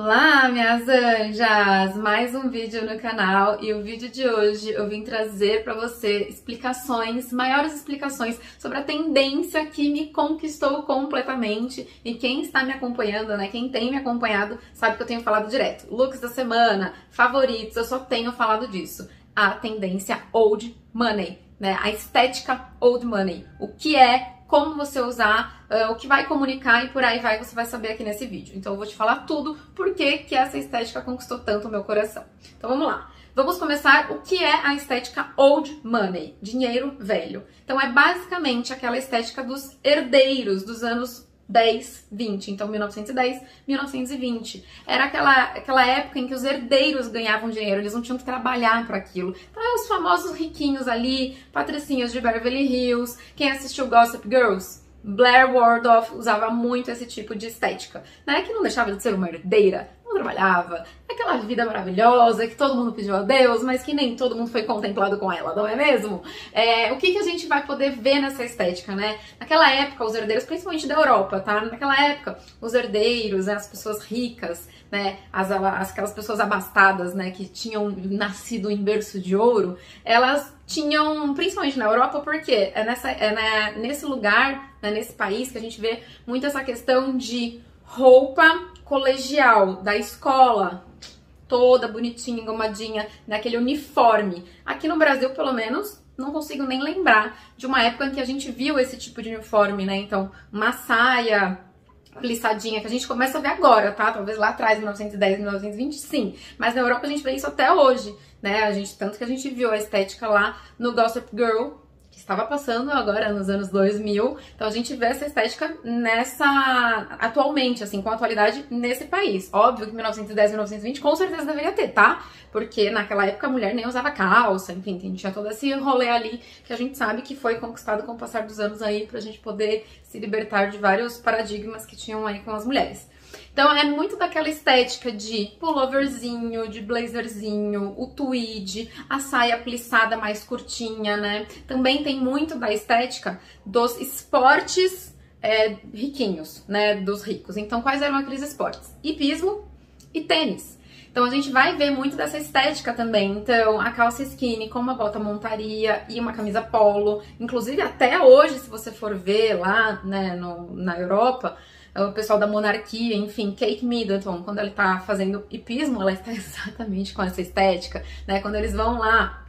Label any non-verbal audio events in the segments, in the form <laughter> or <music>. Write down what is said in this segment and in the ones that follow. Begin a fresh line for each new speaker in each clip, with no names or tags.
Olá, minhas anjas! Mais um vídeo no canal e o vídeo de hoje eu vim trazer para você explicações, maiores explicações sobre a tendência que me conquistou completamente e quem está me acompanhando, né? Quem tem me acompanhado sabe que eu tenho falado direto. Looks da semana, favoritos, eu só tenho falado disso. A tendência old money, né? A estética old money. O que é como você usar, uh, o que vai comunicar e por aí vai, você vai saber aqui nesse vídeo. Então eu vou te falar tudo, por que que essa estética conquistou tanto o meu coração. Então vamos lá. Vamos começar o que é a estética old money, dinheiro velho. Então é basicamente aquela estética dos herdeiros dos anos 10, 20. Então, 1910, 1920. Era aquela, aquela época em que os herdeiros ganhavam dinheiro, eles não tinham que trabalhar para aquilo. Então, é os famosos riquinhos ali, patricinhas de Beverly Hills. Quem assistiu Gossip Girls? Blair Waldorf usava muito esse tipo de estética, né? Que não deixava de ser uma herdeira, não trabalhava, aquela vida maravilhosa que todo mundo pediu a Deus, mas que nem todo mundo foi contemplado com ela, não é mesmo? É, o que, que a gente vai poder ver nessa estética, né? Naquela época, os herdeiros, principalmente da Europa, tá? Naquela época, os herdeiros, as pessoas ricas, né, as, as, aquelas pessoas abastadas, né, que tinham nascido em berço de ouro, elas tinham, principalmente na Europa, porque é, nessa, é nesse lugar, né, nesse país, que a gente vê muito essa questão de roupa colegial, da escola, toda bonitinha, engomadinha, naquele uniforme. Aqui no Brasil, pelo menos, não consigo nem lembrar de uma época em que a gente viu esse tipo de uniforme, né? Então, uma saia plissadinha, que a gente começa a ver agora, tá? Talvez lá atrás, 1910, 1920, sim. Mas na Europa a gente vê isso até hoje, né? A gente, tanto que a gente viu a estética lá no Gossip Girl, que estava passando agora nos anos 2000. Então a gente vê essa estética nessa atualmente, assim, com atualidade nesse país. Óbvio que 1910, 1920 com certeza deveria ter, tá? Porque naquela época a mulher nem usava calça, enfim, tinha todo esse rolê ali que a gente sabe que foi conquistado com o passar dos anos aí pra gente poder se libertar de vários paradigmas que tinham aí com as mulheres. Então é muito daquela estética de pulloverzinho, de blazerzinho, o tweed, a saia plissada mais curtinha, né? Também tem muito da estética dos esportes é, riquinhos, né? Dos ricos. Então quais eram aqueles esportes? Hipismo e tênis. Então a gente vai ver muito dessa estética também. Então, a calça skinny com uma bota montaria e uma camisa polo. Inclusive, até hoje, se você for ver lá né, no, na Europa, o pessoal da monarquia, enfim, Kate Middleton, quando ela tá fazendo hipismo, ela está <laughs> exatamente com essa estética, né? Quando eles vão lá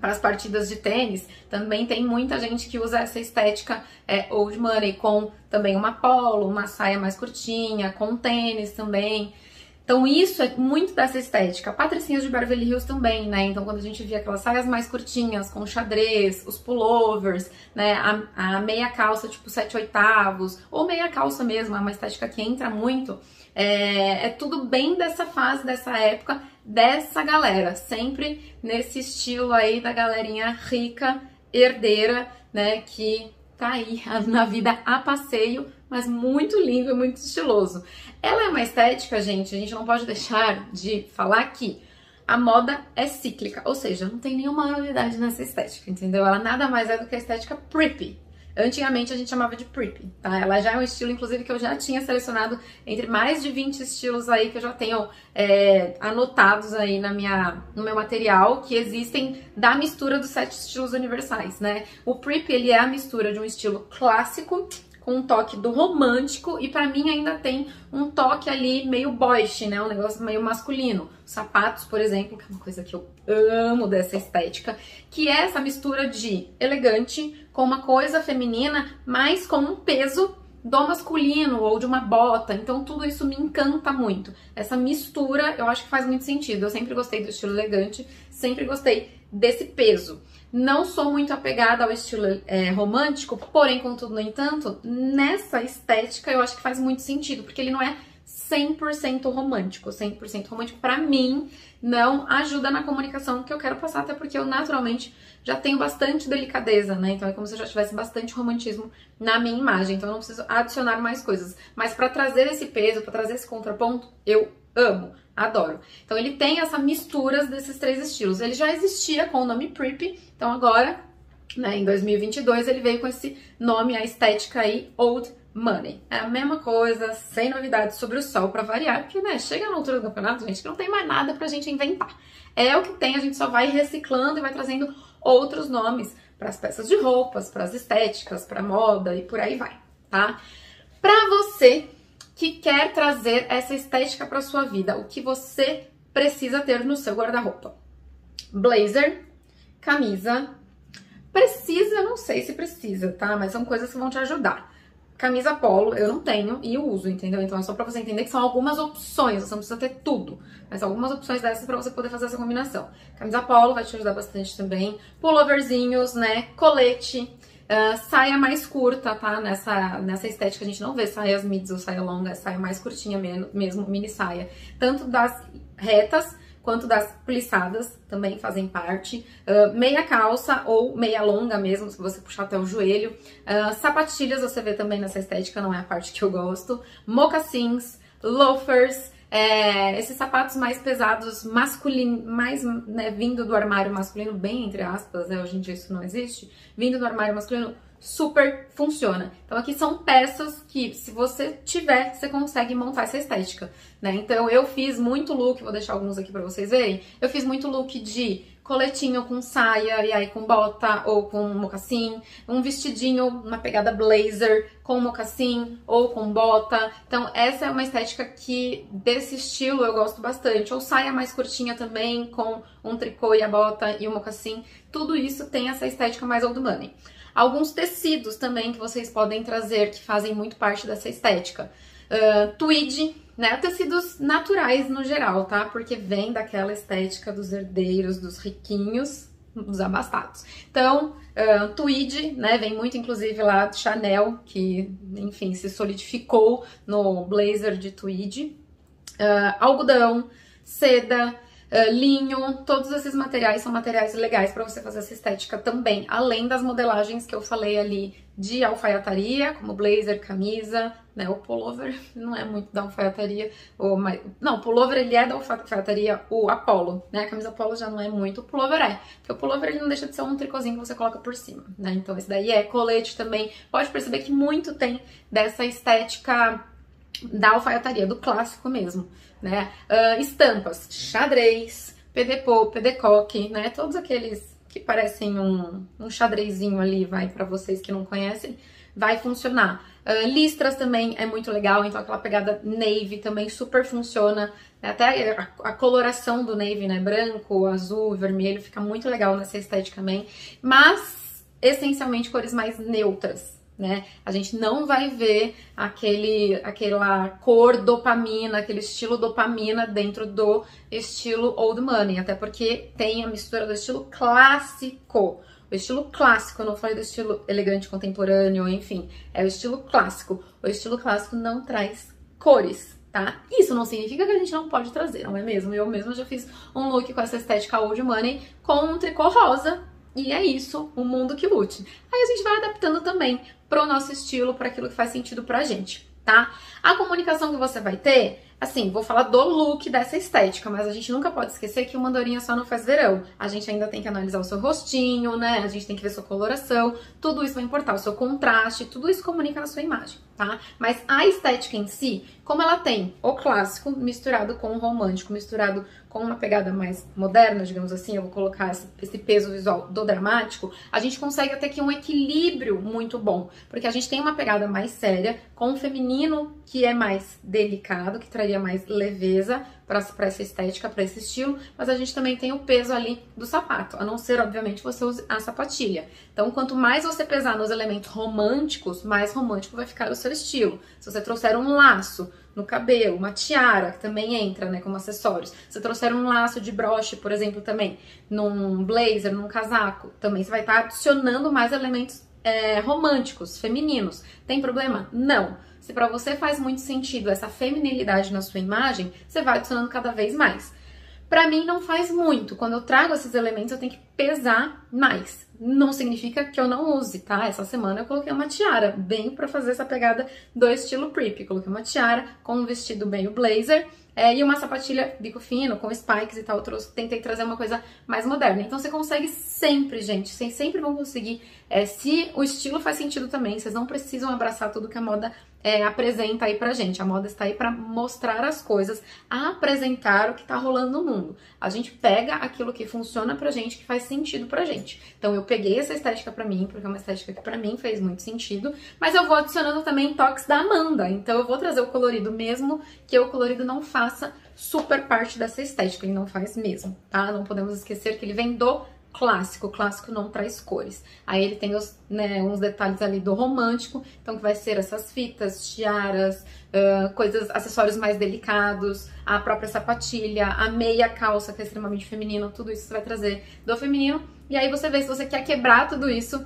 para as partidas de tênis, também tem muita gente que usa essa estética é, old money, com também uma polo, uma saia mais curtinha, com tênis também. Então isso é muito dessa estética. Patricinhas de Beverly Hills também, né? Então quando a gente via aquelas saias mais curtinhas, com xadrez, os pullovers, né? A, a meia calça tipo 7 oitavos, ou meia calça mesmo, é uma estética que entra muito. É, é tudo bem dessa fase, dessa época, dessa galera. Sempre nesse estilo aí da galerinha rica, herdeira, né? Que tá aí na vida a passeio, mas muito lindo e muito estiloso. Ela é uma estética, gente, a gente não pode deixar de falar que a moda é cíclica, ou seja, não tem nenhuma novidade nessa estética, entendeu? Ela nada mais é do que a estética preppy. Antigamente a gente chamava de preppy, tá? Ela já é um estilo, inclusive, que eu já tinha selecionado entre mais de 20 estilos aí que eu já tenho é, anotados aí na minha, no meu material, que existem da mistura dos sete estilos universais, né? O preppy, ele é a mistura de um estilo clássico com um toque do romântico e para mim ainda tem um toque ali meio boyish, né? Um negócio meio masculino. Sapatos, por exemplo, que é uma coisa que eu amo dessa estética, que é essa mistura de elegante com uma coisa feminina, mas com um peso do masculino ou de uma bota. Então tudo isso me encanta muito. Essa mistura eu acho que faz muito sentido. Eu sempre gostei do estilo elegante, sempre gostei desse peso. Não sou muito apegada ao estilo é, romântico, porém, contudo, no entanto, nessa estética eu acho que faz muito sentido, porque ele não é 100% romântico. 100% romântico, para mim, não ajuda na comunicação que eu quero passar, até porque eu naturalmente já tenho bastante delicadeza, né? Então é como se eu já tivesse bastante romantismo na minha imagem, então eu não preciso adicionar mais coisas. Mas para trazer esse peso, para trazer esse contraponto, eu amo, adoro. Então ele tem essa mistura desses três estilos. Ele já existia com o nome Preppy, então agora, né, em 2022, ele veio com esse nome, a estética aí, Old money. É a mesma coisa, sem novidades sobre o sol para variar, porque né, chega na altura do campeonato, gente, que não tem mais nada pra gente inventar. É o que tem, a gente só vai reciclando e vai trazendo outros nomes para as peças de roupas, para as estéticas, para moda e por aí vai, tá? Para você que quer trazer essa estética para sua vida, o que você precisa ter no seu guarda-roupa? Blazer, camisa. Precisa, não sei se precisa, tá? Mas são coisas que vão te ajudar. Camisa polo eu não tenho e eu uso, entendeu? Então é só pra você entender que são algumas opções, você não precisa ter tudo, mas algumas opções dessas para você poder fazer essa combinação. Camisa polo vai te ajudar bastante também, pulloverzinhos, né, colete, uh, saia mais curta, tá? Nessa, nessa estética a gente não vê saias mids ou saia longa, é saia mais curtinha mesmo, mini saia. Tanto das retas quanto das plissadas também fazem parte. Uh, meia calça ou meia longa mesmo, se você puxar até o joelho. Uh, sapatilhas você vê também nessa estética, não é a parte que eu gosto. Mocassins, loafers, é, esses sapatos mais pesados, masculino, mais né, vindo do armário masculino, bem entre aspas, né, hoje em dia isso não existe, vindo do armário masculino, super funciona. Então aqui são peças que, se você tiver, você consegue montar essa estética, né? Então eu fiz muito look, vou deixar alguns aqui pra vocês verem, eu fiz muito look de coletinho com saia e aí com bota ou com mocassim, um vestidinho, uma pegada blazer com mocassim ou com bota. Então essa é uma estética que desse estilo eu gosto bastante. Ou saia mais curtinha também com um tricô e a bota e o mocassim. Tudo isso tem essa estética mais old money. Alguns tecidos também que vocês podem trazer que fazem muito parte dessa estética. Uh, tweed, né? Tecidos naturais no geral, tá? Porque vem daquela estética dos herdeiros, dos riquinhos, dos abastados. Então, uh, tweed, né? Vem muito, inclusive, lá de Chanel, que, enfim, se solidificou no blazer de tweed. Uh, algodão, seda, uh, linho, todos esses materiais são materiais legais para você fazer essa estética também, além das modelagens que eu falei ali de alfaiataria, como blazer, camisa, né, o pullover <laughs> não é muito da alfaiataria, ou, mas, não, o pullover ele é da alfaiataria, o Apollo, né, a camisa Apollo já não é muito, o pullover é, porque o pullover ele não deixa de ser um tricôzinho que você coloca por cima, né, então esse daí é colete também, pode perceber que muito tem dessa estética da alfaiataria, do clássico mesmo, né? Uh, estampas, xadrez, pedepô, pedecoque, né? Todos aqueles que parecem um, um xadrezinho ali, vai para vocês que não conhecem, vai funcionar. Uh, listras também é muito legal, então aquela pegada navy também super funciona. Até a, a, coloração do navy, né? Branco, azul, vermelho, fica muito legal nessa estética também. Mas, essencialmente, cores mais neutras né? A gente não vai ver aquele, aquela cor dopamina, aquele estilo dopamina dentro do estilo old money, até porque tem a mistura do estilo clássico. O estilo clássico, eu não falei do estilo elegante contemporâneo, enfim, é o estilo clássico. O estilo clássico não traz cores, tá? Isso não significa que a gente não pode trazer, não é mesmo? Eu mesma já fiz um look com essa estética old money com um tricô rosa, e é isso, o mundo que lute. Aí a gente vai adaptando também pro nosso estilo, para aquilo que faz sentido pra gente, tá? A comunicação que você vai ter Assim, vou falar do look dessa estética, mas a gente nunca pode esquecer que o mandorinha só não faz verão. A gente ainda tem que analisar o seu rostinho, né? A gente tem que ver sua coloração, tudo isso vai importar, o seu contraste, tudo isso comunica na sua imagem, tá? Mas a estética em si, como ela tem o clássico misturado com o romântico, misturado com uma pegada mais moderna, digamos assim, eu vou colocar esse peso visual do dramático, a gente consegue até que um equilíbrio muito bom, porque a gente tem uma pegada mais séria, com o feminino que é mais delicado, que traria mais leveza para essa estética, para esse estilo, mas a gente também tem o peso ali do sapato, a não ser, obviamente, você use a sapatilha. Então, quanto mais você pesar nos elementos românticos, mais romântico vai ficar o seu estilo. Se você trouxer um laço no cabelo, uma tiara, que também entra, né, como acessórios. Se trouxer um laço de broche, por exemplo, também, num blazer, num casaco, também você vai estar tá adicionando mais elementos é, românticos, femininos. Tem problema? Não. Se para você faz muito sentido essa feminilidade na sua imagem, você vai adicionando cada vez mais. Para mim não faz muito. Quando eu trago esses elementos, eu tenho que pesar mais. Não significa que eu não use, tá? Essa semana eu coloquei uma tiara, bem para fazer essa pegada do estilo creepy. Coloquei uma tiara com um vestido meio blazer É, e uma sapatilha bico fino, com spikes e tal, eu trouxe, tentei trazer uma coisa mais moderna. Então você consegue sempre, gente, vocês sempre vão conseguir, é, se o estilo faz sentido também, vocês não precisam abraçar tudo que a moda é, apresenta aí pra gente. A moda está aí para mostrar as coisas, apresentar o que tá rolando no mundo. A gente pega aquilo que funciona pra gente, que faz sentido pra gente. Então eu peguei essa estética pra mim, porque é uma estética que pra mim fez muito sentido, mas eu vou adicionando também toques da Amanda. Então eu vou trazer o colorido mesmo, que o colorido não faça super parte dessa estética, ele não faz mesmo, tá? Não podemos esquecer que ele vem do clássico. Clássico não traz cores. Aí ele tem os, né, uns detalhes ali do romântico, então que vai ser essas fitas, tiaras, uh, coisas, acessórios mais delicados, a própria sapatilha, a meia calça, que é extremamente feminino, tudo isso você vai trazer do feminino. E aí você vê se você quer quebrar tudo isso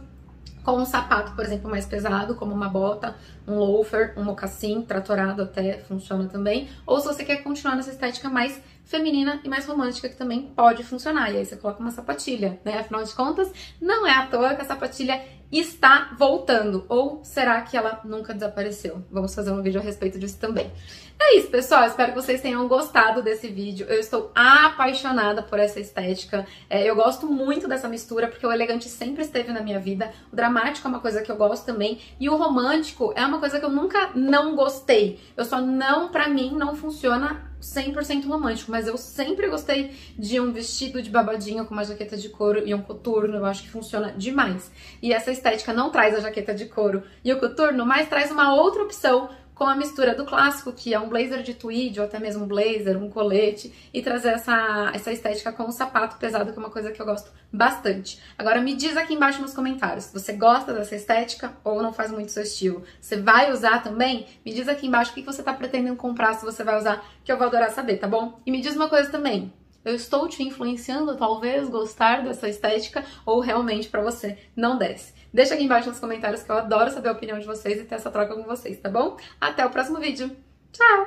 com um sapato, por exemplo, mais pesado, como uma bota, um loafer, um mocassim, tratorado até funciona também. Ou se você quer continuar nessa estética mais feminina e mais romântica, que também pode funcionar. E aí você coloca uma sapatilha, né? Afinal de contas, não é à toa que a sapatilha está voltando. Ou será que ela nunca desapareceu? Vamos fazer um vídeo a respeito disso também. É isso, pessoal. Espero que vocês tenham gostado desse vídeo. Eu estou apaixonada por essa estética. É, eu gosto muito dessa mistura, porque o elegante sempre esteve na minha vida. O dramático é uma coisa que eu gosto também. E o romântico é uma coisa que eu nunca não gostei. Eu só não, pra mim, não funciona 100% romântico, mas eu sempre gostei de um vestido de babadinho com uma jaqueta de couro e um coturno, eu acho que funciona demais. E essa estética não traz a jaqueta de couro e o coturno, mas traz uma outra opção com a mistura do clássico, que é um blazer de tweed ou até mesmo um blazer, um colete, e trazer essa, essa estética com o sapato pesado, que é uma coisa que eu gosto bastante. Agora me diz aqui embaixo nos comentários se você gosta dessa estética ou não faz muito seu estilo. Você vai usar também? Me diz aqui embaixo o que você está pretendendo comprar, se você vai usar, que eu vou adorar saber, tá bom? E me diz uma coisa também. Eu estou te influenciando, talvez, gostar dessa estética ou realmente para você não desce. Deixa aqui embaixo nos comentários que eu adoro saber a opinião de vocês e ter essa troca com vocês, tá bom? Até o próximo vídeo. Tchau!